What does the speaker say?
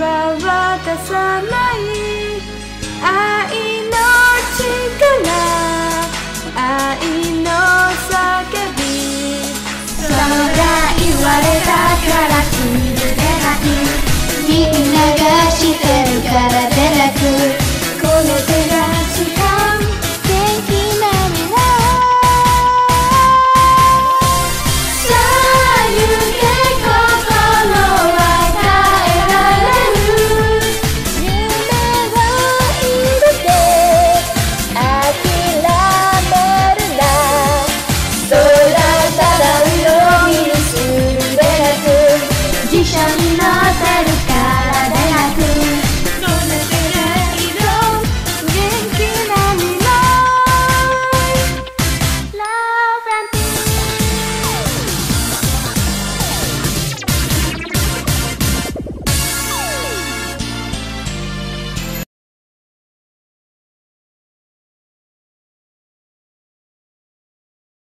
は渡さない。愛の力愛の叫び。そうだ言われた。